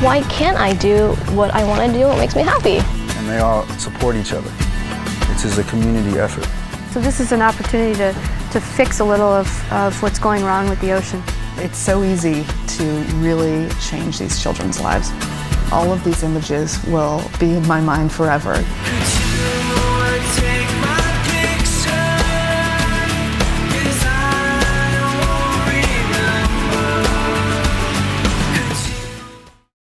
why can't I do what I want to do, what makes me happy? And they all support each other. This is a community effort. So this is an opportunity to, to fix a little of, of what's going wrong with the ocean. It's so easy to really change these children's lives. All of these images will be in my mind forever.